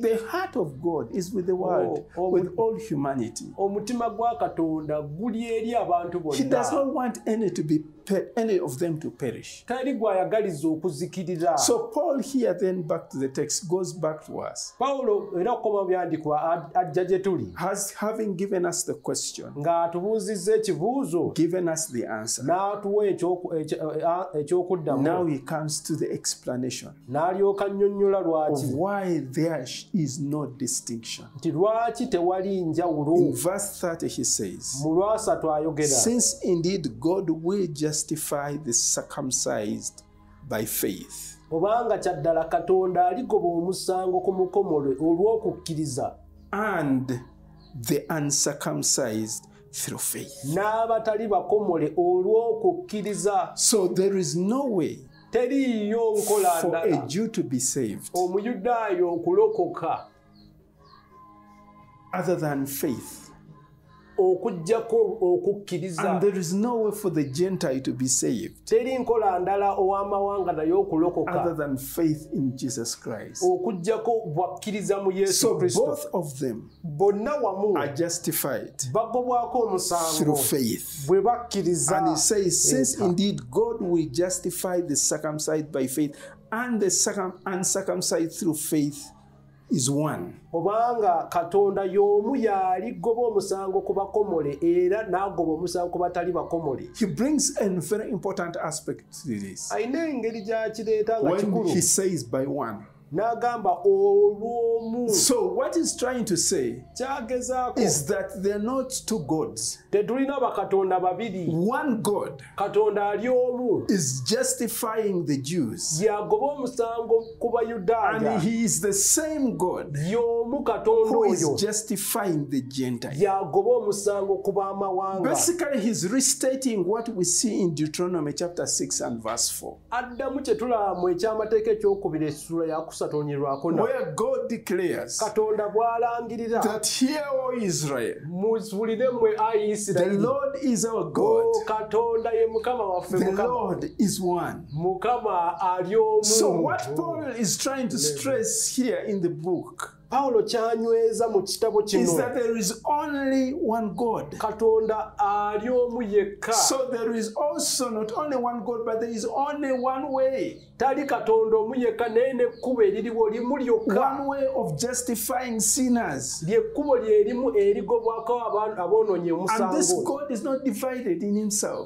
the heart of God is with the world,
Oh, oh,
with all humanity.
omutima gwa katonda guli eri abantu
He does not want any to be any of them to perish.
tali gwayagaliza okuzikirira
So Paul here then back to the text goes back to us.
pawulo era okukoma byandikwa ajja gye tuli
Has having given us the question,
ng'atubuuzizza ekibuuzo
given us the answer.
n'atuwa eh, ekyokuddamu
Now he comes to the explanation
n'alyoka annyonnyola
of
lwaki
why there is no distinction.
nti lwaki tewali njawulo
In verse 30 he says,
mu lwasatu ayogera
Since indeed God will justify the circumcised by faith.
obanga kyaddala katonda aligoba omusango ku mukomole olw'okukkiriza
and the uncircumcised.
N'abatali bakomole olw'okukkiriza.
So there is no way
teriiyo nkola ndala. Omuyudaayo okulokoka.
other than faith.
Okugjako okukkiriza.
And there is no way for the Gentile to be saved
teri nkola ndala ow'amawanga naye
other
okulokoka
than faith in Jesus Christ.
okugjako bwakkiriza mu yesu
So
kristo.
both of them
bonna wamu
are justified
bagobwako omusango
through faith.
bwe bakkiriza.
And he says, since indeed God will justify the circumcised by faith and the circum- uncircumcised through faith is one.
obanga katonda y'omu y'aligoba omusango ku bakomole era n'agoba omusango ku batali bakomole
He brings a very important aspect to this.
alina engeri gy'akireeta nga kikulu
he says by one.
N'agamba olw'omu.
So what he's trying to say
kyagezaako.
is that they're not two gods.
tetulina bakatonda babiri.
One God
katonda ali omu.
is justifying the Jews,
y'agoba omusango ku bayudaaya.
And he is the same God
y'omu katonda
who is
oyo.
justifying the Gentiles.
y'agoba omusango ku baamawanga
Basically, he's restating what we see in Deuteronomy chapter 6 and verse 4,
addamu kye tulaba mu ekyamateeka ekyokubiri essula yakusatonyerwako
declares
katonda bw'alangirira. muwulire mmwe ayi isirayiri.
Lord is our
O
God,
katonda ye mukama waffe mukama. Ali omu
So, what Paul is trying to stress here in the book
pawulo kyanyweza mu kitabo kino. katonda ali omu yekka. Tali katonda omu yekka naye n'ekkubo eririwo limu lyokka. Lyekkubo lyerimu erigobwako
this
omusango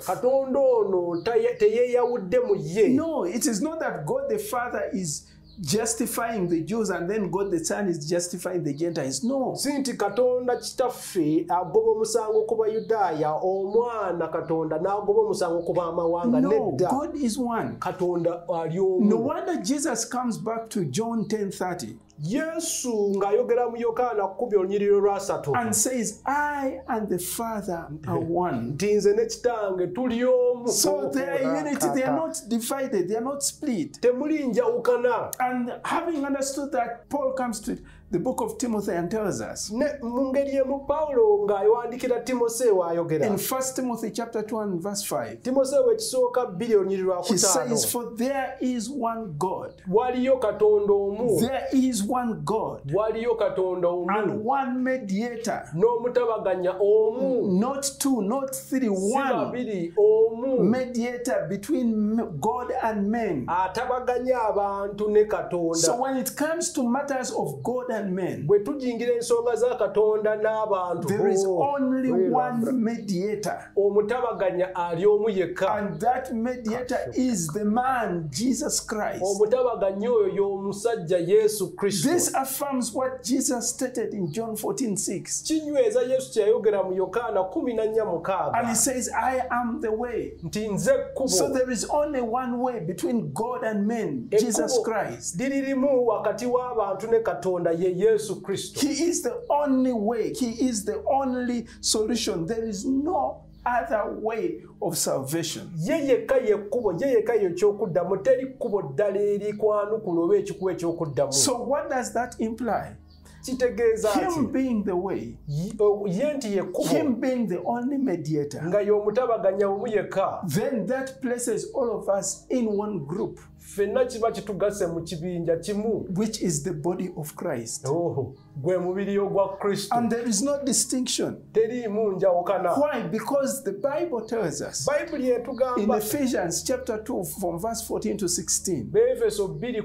katonda ono teyeeyawudde mu ye.
No, it is not that God the Father is justifying the Jews and then God the Son is justifying the Gentiles. No.
si nti katonda kitaffe agoba omusango ku bayudaaya omwana katonda n'agoba omusango ku baamawanga
No,
nedda
God is one.
katonda ali
No
omu
wonder Jesus comes back to John 10:30
yesu ng'ayogera mu yokaana kkubi olunyiriro lwasatu.
And says, I and the Father are one.
nti nze ne kitange tuli omu.
So they are unity, they are not divided, they are not split.
temuli njawukana.
And having understood that, Paul comes to the book of Timothy and tells us
mu ngeri emu pawulo ng'awandiikira timoseewo ayogera
in 1 Timothy chapter 2 and verse 5,
timoseewo ekisooka bbiri olunyiri lwa
he says, For there is one God.
waliyo katonda omu.
There is one God
waliyo katonda omu
and one mediator.
n'omutabaganya omu
Not two, not three, one
babiri omu
mediator between God and men.
atabaganya abantu ne katonda
So when it comes to matters of God and men,
bwe tujingira ensonga za katonda n'abantu
there is only one mediator.
omutabaganya ali omu yekka
And that mediator is the man, Jesus Christ.
omutabaganya oyo y'omusajja yesu kristo
This affirms what Jesus stated in John 14 6.
kinyweza yesu kye yayogera mu yokaana 14
And he says, I am the way.
nti nze ekkubo
So there is only one way between God and men, Jesus
Ekkubo
Christ.
liririmu wakati w'abantu ne katonda ye yesu kristo
He is the only way. He is the only solution. There is no other way of salvation.
ye yekka yekkubo ye yekka yekyokuddamu teri kkubo ddala erikwanukula oba ekikuba ekyokuddamu.
So what does that imply?
kitegeeza
Him being the way,
ye- o- ye nti yekkubo
him being the only mediator,
nga y'omutabaganya omu yekka.
Then that places all of us in one group,
ffenna kiba kitugase mu kibinja kimu.
Which is the body of Christ.
Oh, gwe mubiri ogwa kristo.
And there is no distinction.
teriimu njawukana
Why? Because the Bible tells us
bayibuli
in
etugamba
Ephesians chapter 2, from verse 14 to 16,
beefeso 2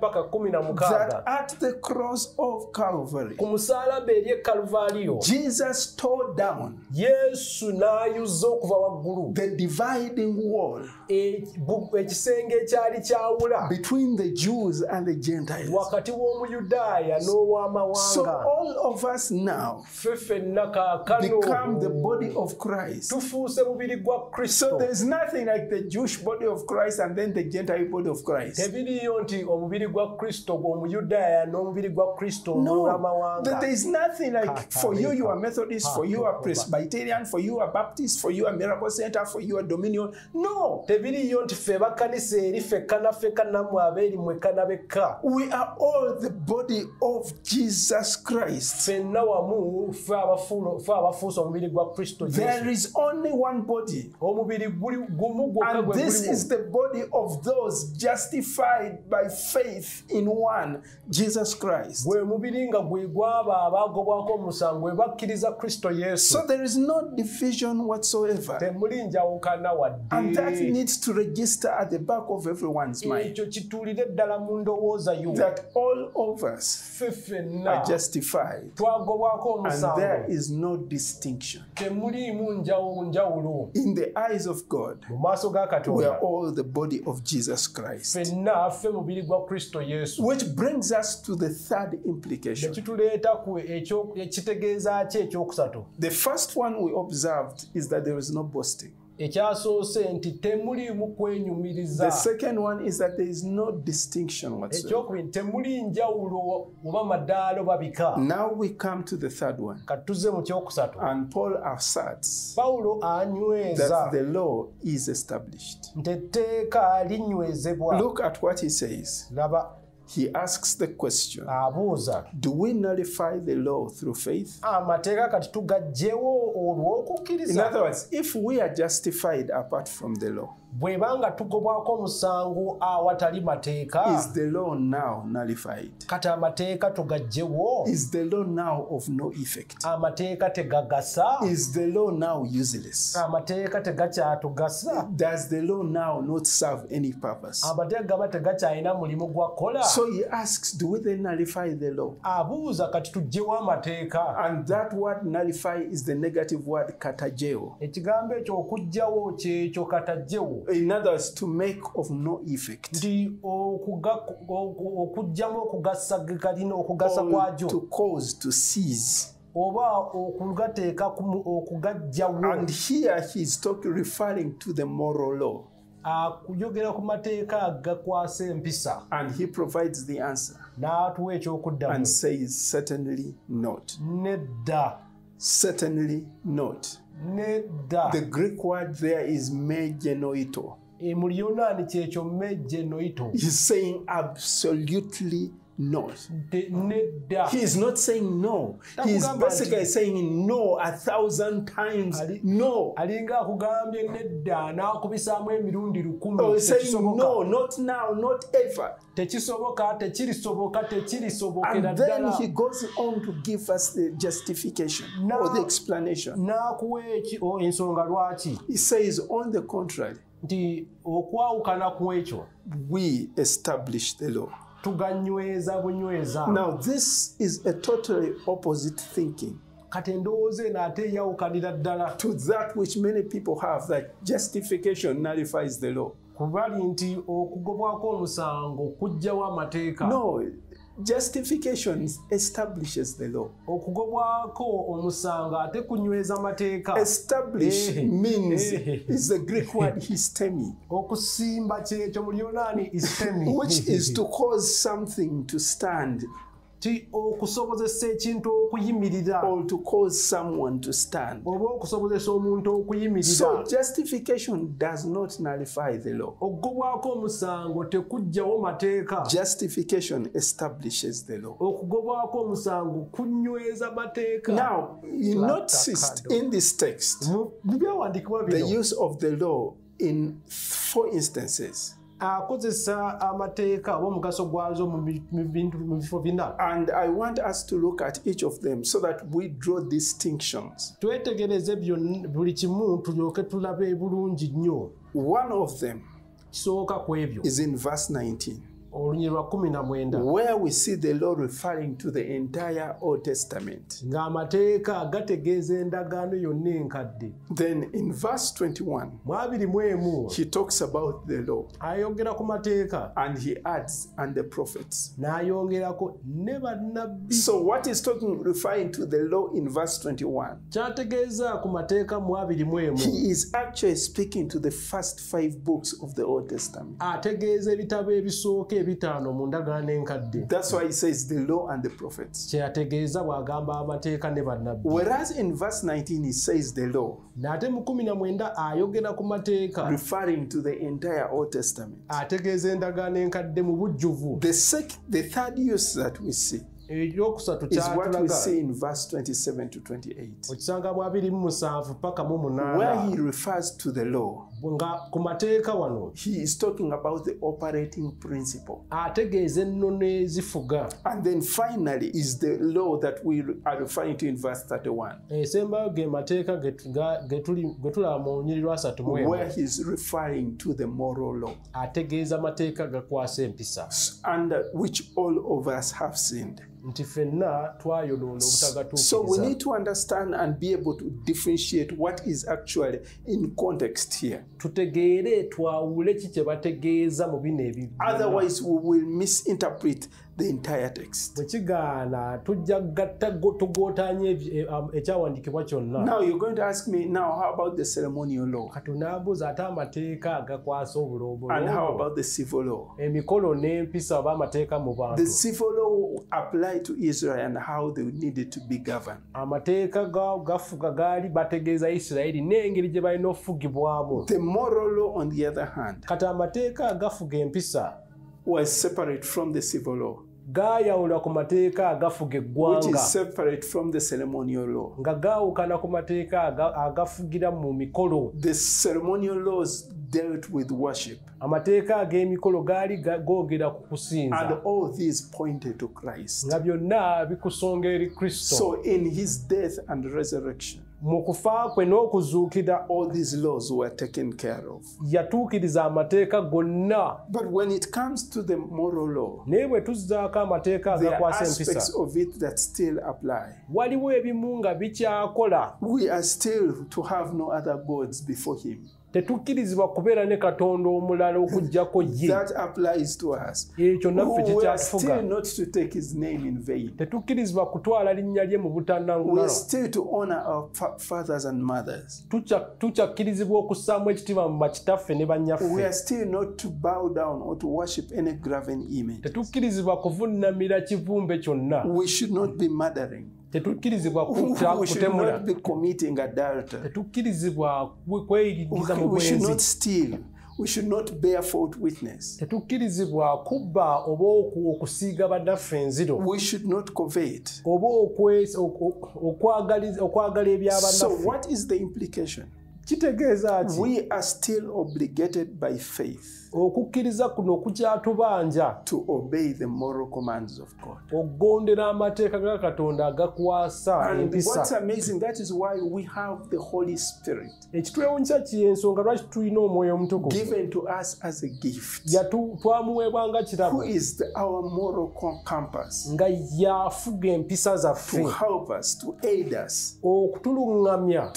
paka 16
that at the cross of Calvary,
ku musaalaba eri ekaluvaaliyo
Jesus tore down
yesu n'ayuza okuva waggulu.
the dividing wall.
E- ekisenge ekyali kyawula
between the Jews and the Gentiles.
wakati w'omuyudaaya
So
n'ow'amawanga
all of us now
ffe ffenna kaakano
become the body of Christ.
tufuuse mubiri gwa
So
kristo
there's nothing like the Jewish body of Christ and then the Gentile body of Christ.
tebiriyo nti omubiri gwa kristo gw'omuyudaaya n'omubiri gwa kristo
No,
n'olw'amawanga
that there's nothing like for you, you are Methodist, for you are Presbyterian, for you are Baptist, for you are Miracle Center, for you are Dominion. No,
tebiriyo nti ffe bakkanisa eri fekkana fekkana mmwe abeeri mwekana
we are all the body of Jesus Christ.
ffenna wamu ffe abafuulo- ffe abafuusa omubiri gwa kristo
There only one body,
omubiri gumu gwokka
and this is the body of those justified by faith in one, Jesus Christ.
gwe mubiri nga gwe gwabo abaagobwako omusango bwe bakkiriza kristo yesu
So there is no division whatsoever.
temuli njawukana
And that needs to register at the back of everyone's mind
ekyo kituulire ddala mu ndowooza yo
that all of us
ffe ffenna
are justified.
twagobwako
And there
omusango
is no distinction.
temuliimu njawu- njawulo
In the eyes of God,
mu maaso ga
we are
katonda
all the body of Jesus Christ.
ffenna ffe mubiri gwa kristo yesu
Which brings us to the third implication.
nekituleeta ku ekitegeeza ki ekyokusatu
The first one we observed is that there is no boasting.
Ekyasoose nti temuliimu
The
kwenyumiriza ekyokubiri temuli njawulo oba
the third one.
katuze mu kyokusatu. Pawulo anyweza. nti etteeka linywezebwa. Laba
He asks the question
abuuza
Do we nullify the law through faith?
amateeka kati tugaggyewo
In
olw'okukkiriza
other words, if we are justified apart from the law,
bw'eba nga tugobwako omusango awatali mateeka kati amateeka
effect?
amateeka tegagasa? Amateeka tegakyatugasa? Amateeka gaba tegakyalina mulimu gwakola abuuza kati tuggyewo amateeka.
And that word nullify is the negative word katajeo.
ekigambo ekyo okuggyawo kyekyo katajjewo
In other words, to make of no effect.
nti okuga- oku- okuggyamu okugasa kwagyo
to cause, to seize.
oba okugateeka okugaggyawo
And here he's talking, referring to the moral law.
akuyogera ku mateeka agakwasa empisa
And he provides the answer
n'atuwa ekyokuddamu
and says, Certainly not.
nedda
Certainly not.
Nedda
The Greek word there is megenoito.
E, mu luyonaani kyekyo mejje noito
He's saying absolutely
Te- nedda
He is not saying no. He's
Nakugamba
basically saying no a thousand times.
Ali-
No.
alinga akugambye nedda n'akubisaamu emirundi lukumi tekisoboka
no, not now, not ever.
tekisoboka tekirisoboka tekirisobokera
And then he goes on to give us the justification
No.
or the explanation.
n'akuwa ensonga lwaki
He says, on the contrary,
nti okwawukana ku ekyo
we establish the law.
Tuganyweza bunyweza.
Now, this is a totally opposite thinking.
Kati endowooza eno ate eyawukanira ddala.
To that which many people have that justification nullifies the law.
kubali nti okugobwako omusango kujjawo amateeka.
No, justification establishes the law.
okugobwako omusango ate kunyweza mateeka.
Establish means is the Greek word histemi,
okusimba kyekyo mu lyonaani istemi
which is to cause something to stand
okusobozesa ekintu okuyimirira
or to cause someone to stand.
oba okusobozesa omuntu okuyimirira
So justification does not nullify the law.
okugobwako omusango tekugjawo mateeka
Justification establishes the law.
okugobwako omusango kunyweza mateeka
Now, you noticed in this text the use of the law in four instances.
Akozesa amateeka oba omugaso gwazo mu bifo bina.
And I want us to look at each of them so that we draw distinctions.
twetegereze buli kimu tulyoke tulabe bulungi nnyo.
One of them
kisooka ku ebyo.
is in verse 19,
olunyi lwa kumi na mwenda
where we see the law referring to the entire Old Testament.
ng'amateeka gategeeza endagaano yonna enkadde
Then in verse 21,
mu abiri mu emu
he talks about the law
ayogera ku mateeka
and he adds, and the prophets.
n'ayongerako ne bannabbi
So, what is talking, referring to the law in verse 21?
kyategeeza ku mateeka mu abiri mu emu
He is actually speaking to the first five books of the Old Testament.
ategeeza ebitabo ebisooka ebitaano mu ndagaano enkadde
That's why he says the law and the prophets.
kyeyategeeza bw'agamba amateeka ne bannabbi
Whereas in verse 19 he says the law,
n'ate mu kumi na mwenda ayogera ku mateeka
referring to the entire Old Testament.
ategeeza endagaano enkadde mu bujjuvu
The, sec- the third use that we see
ekyokusatu
is what we
kyatulaga
see in verse 27 to 28,
okisanga mu musanvu paka mu munaana.
He
ku mateeka wano.
He is talking about the operating principle.
ategeeza ennono ezifuga.
And then finally is the law that we are referring to in verse 31,
esembayo ge mateeka ge tulaba mu lunyiri lwa asatu mu emu.
Where he's referring to the moral law,
ategeeza mateeka gakwasa empisa.
Under which all of us have sinned.
Nti ffenna twayonoona
So we
obutagatuukiriza
need to understand and be able to differentiate what is actually in context here.
tutegeere twawule ki kye bategeeza mu bino ebi
Otherwise, we will misinterpret the entire text.
bwe kigaana tujja gatta go- tugootaanya ebi- e- am- ekyawandiikibwa kyonna
Now, you're going to ask me, now, how about the ceremonial law?
kati onaabuuza ate amateeka agakwasa
And how
obulombolombo
about the civil law?
emikolo n'empisa oba amateeka mu
The
bantu
civil law applied to Israel and how they needed to be governed.
amateeka ga- gafuga gaali bategeeza isirayiri n'engeri gye balina okufugibwamu
The moral law, on the other hand,
kati amateeka agafuga empisa
was separate from the civil law,
gaayawula ku mateeka agafuga eggwanga. Nga gaawukana ku mateeka aga- agafugira mu mikolo.
Dealt with worship,
amateeka ag'emikolo gaali ga- googera ku
and
kusinza
all these pointed to Christ.
nga byonna bikusonga eri kristo.
So, in his death and resurrection,
mu kufa kwe n'okuzuukira
all these laws were taken care of.
yatuukiriza amateeka gonna
But when it comes to the moral law,
naye bwe tuzzaako amateeka agakwasa empisa
of it that still apply.
waliwo ebimu nga bikyakola
We are still to have no other gods before him.
Tetukkirizibwa kubeera ne katonda omulala okugjako ye ekyo naffe
vain.
tetukkirizibwa kutwala linnya lye mu. Tukya- tukyakkirizibwa okussaamu ekitiibwa mu bakitaffe ne bannyaffe tetukkirizibwa kuvunnamira kivumbe kyonna Tetukkirizibwa kutemula tetukkirizibwa kwe- kweyiriza mu bwenzi.
We should not bear false witness.
tetukkirizibwa kubba oba oku- okusiiga bannaffe enziro
We should not covet.
oba okwagala
So,
ebyabannaffe
what is the implication?
Kitegeeza ki?
We are still obligated by faith
okukkiriza kuno kukyatubanja.
to obey the moral commands of God.
okugondera amateeka ga katonda agakwasa empisa. ekitwewunyisa kyensonga lwaki tulina omwoyo omutukuvu? twamuweebwa nga kirabo nga yafuga empisa zaffe. Okutuluŋŋamya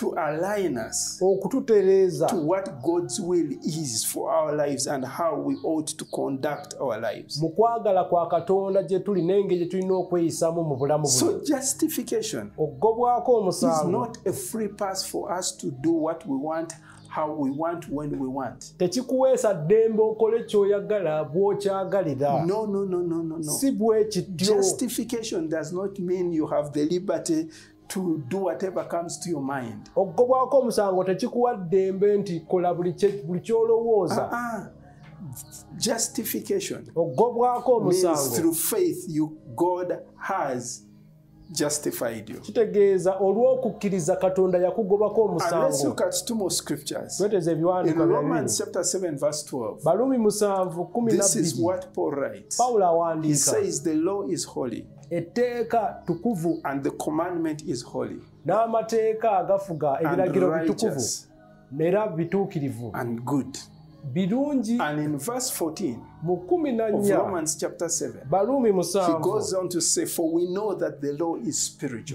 okututereeza
to what God's will is for our lives and how we ought to conduct our lives.
mu kwagala kwa katonda gye tuli n'engeri gye tulina okweyisamu mu bulamu
So, justification
okugobwako
is
omusango
not a free pass for us to do what we want, how we want, when we want.
tekikuweesa ddembe okole ky'oyagala bw'okyagalira
No, no, no, no, no, no.
si bwe kityo
Justification does not mean you have the liberty to do whatever comes to your mind.
okugobwako omusango tekikuwa ddembe nti kola buli ky'olowooza.
Ah, justification
okugobwako omusango
through faith you God has justified you.
kitegeeza olw'okukkiriza katonda yakugobako
And let's
omusango
look at two more scriptures.
tweteza
In
ebiwandiiko
Romans
bibiri
chapter 7, verse 12,
balumi musanvu pawulo awandiika etteeka tukuvu
and the commandment is holy.
n'amateeka agafuga ebiragiro bitukuvu era bituukirivu.
And good.
birungi
And in verse 14
mu kumi na
of
nnya
Romans chapter 7,
balumi
he
musanvu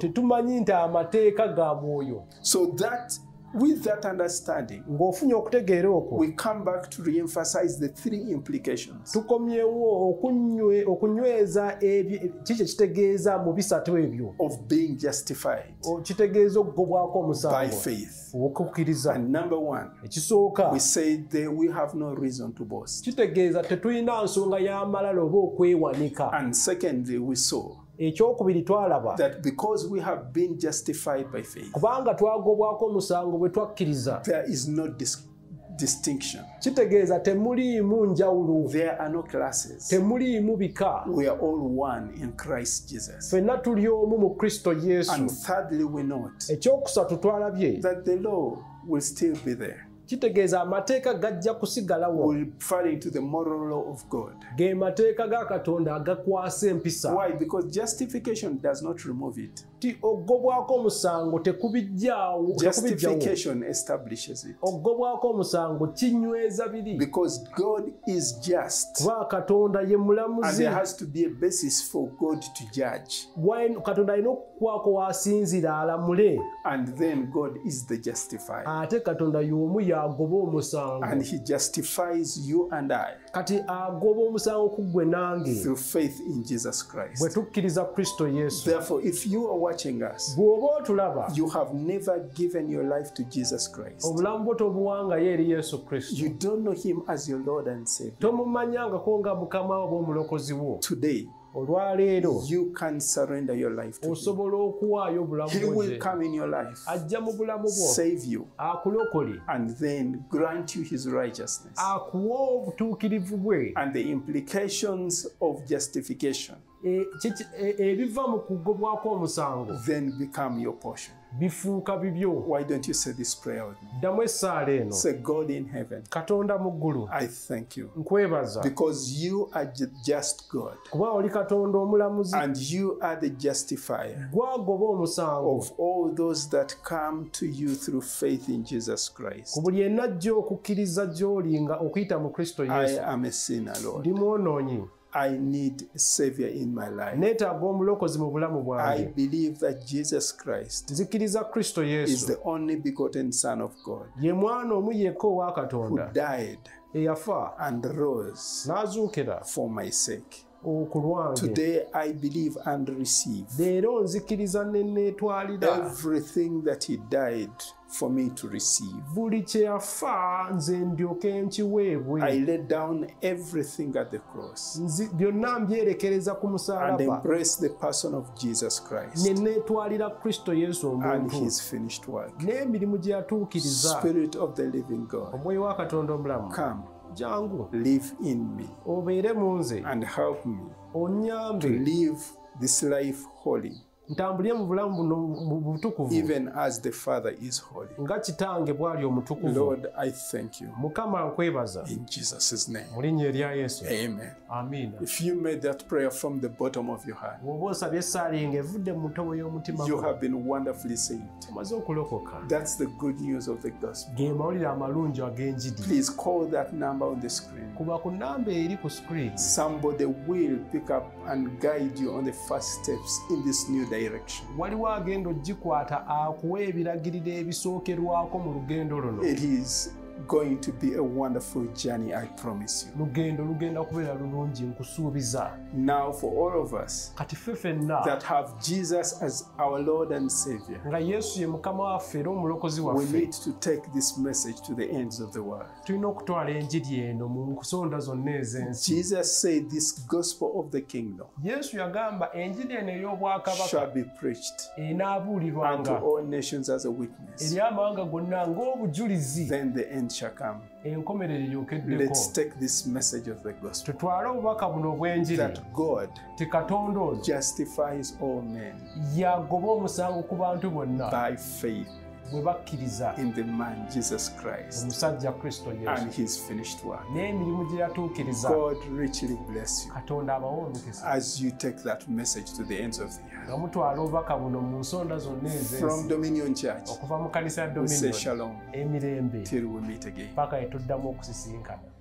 tetumanyi nti amateeka ga mwoyo
So that with that understanding,
ng'ofunye okutegeera okwo
we come back to re-emphasize the three implications.
tukomyewo okunywe- okunyweza ebyo- kiki ekitegeeza mu bisatu ebyo?
Of being justified
kitegeeza okugobwako
by
omusango
faith.
okukkiriza.
And number one,
ekisooka.
we say that we have no reason to boast.
kitegeeza tetulina nsonga y'amalala oba okwewanika.
And secondly, we saw
ekyokubiri twalaba
that because we have been justified by faith,
kubanga twagobwako omusango bwe twakkiriza
there is no dis- distinction.
kitegeeza temuliimu njawulo
There are no classes.
temuliimu bika
We are all one in Christ Jesus.
ffenna tuli omu mu kristo yesu
And thirdly, we note
ekyokusatu twalabye
that the law will still be there.
Kitegeeza amateeka gajja kusigalawo. Ge mateeka ga katonda agakwasa empisa
Why? Because justification does not remove it.
ti ogobwako omusango tekubijjaawo tekubijjawo
Justification establishes it.
ogobwako omusango kinyweza biri
Because God is just.
kuba katonda ye
And
mulamuzi
there has to be a basis for God to judge.
Wine- katonda alina okukwako wasinzira alamule ate katonda y'omu y'agoba omusango
And He justifies you and I
kati agoba omusango ku ggwe nange bwe tukkiriza kristo yesu
Watching us,
bw'oba otulaba
you have never given your life to Jesus Christ.
obulamu bwo tobuwangayo eri yesu kristo
You don't know Him as your Lord and Savior.
tomumanyangako nga mukama oba omulokozi wo
Today,
olwaleero
you can surrender your life to Him.
osobola okuwaayo obulamu
He will
bwoze
come in your life,
ajja mu bulamu bwo
save you,
akulokole
and then grant you His righteousness.
akuwa obutuukirivu bwe
And the implications of justification
ebiva mu kugobwako omusango.
Then become your portion.
bifuuka bibyo.
Why don't you say this prayer with me?
ddamu essaala eno.
Say, God in heaven,
katonda mu ggulu
I thank you.
nkwebaza.
Because you are ju- just God.
Kuba oli katonda omulamuzi.
And you are the justifier
gwagoba omusango.
of all those that come to you through faith in Jesus Christ.
ku buli yenna ajja okukkiriza gy'oli nga okuyita mu kristo
I
yesu
am a sinner, Lord.
ndi mwonoonyi
I need a Savior in my life.
neetaaga omulokozi mu bulamu
I
bwange
believe that Jesus Christ
nzikiriza kristo
is
yesu.
the only begotten Son of God
ye mwana omu yekka owa
who
katonda
died
eyafa.
and rose
n'azuukira.
for my sake. Today I believe and receive
leero nzikiriza ne neetwalira.
everything that He died for me to receive.
buli kye yafa nze ndyoke nkiweebwe.
I laid down everything at the cross
byonna mbyerekereza ku
and
musalaba
embrace the person of Jesus
ne
Christ
neetwalira kristo yesu
and
omuntu
His finished work.
n'emirimu gye yatuukiriza.
Spirit of the living God,
omwoyo wa katonda omulamu.
come,
jangu
live in me
obeere mu nze.
and help me to
onyambe
live this life holy
ntambulire mu bulamu buno mu butukuvu
even as the Father is holy.
nga kitange bw'ali omutukuvu
Lord, I thank you
mukama nkwebaza
in Jesus' name.
mu linnya erya yesu
Amen.
amiina
If you made that prayer from the bottom of your heart,
bw'oba osabye essaali nga evudde mu ntobo y'omutima
you have been wonderfully saved.
omaze okulokoka
That's the good news of the gospel.
ge mawulire amalungi ag'enjiri
Please call that number on the screen.
kuba ku namba eri ku screen
Somebody will pick up and guide you on the first steps in this new direction.
waliwo agenda ogikwata akuwa ebiragiriro ebisookerwako mu lugendo luno
It is going to be a wonderful journey, I promise you.
lugendo lugenda kubeera lulungi nkusuubiza
Now, for all of us
kati ffe ffenna
that have Jesus as our Lord and Savior,
nga yesu ye mukama waffe era omulokozi
we
waffe
need to take this message to the ends of the world.
tulina okutwala enjiri eno mu nsonda zonna ez'ensi
Jesus said, This gospel of the kingdom
yesu yagamba enjiri eno ey'obwakabaka
shall be preached unto
enaabuulirwanga
all nations as a witness.
eri amawanga gonna ng'obujulizi
Then the end shall come.
enkomerero eryokeddeko
Let's take this message of the gospel
tutwale obubaka buno obw'enjiri
that God
ti katonda oyo
justifies all men
yagoba omusango ku bantu bonna
by faith
bwe bakkiriza
in the man Jesus Christ
omusajja kristo yesu
and his finished work.
n'emirimu gye yatuukiriza
God richly bless you
katonda abawe omukisa
as you take that message to the ends of the earth.
Nga mutwala obubaka buno mu nsonda zonna ez'ensi okuva mu kanisa ya dominion emirembe. Paka yetuddamu okusisinkana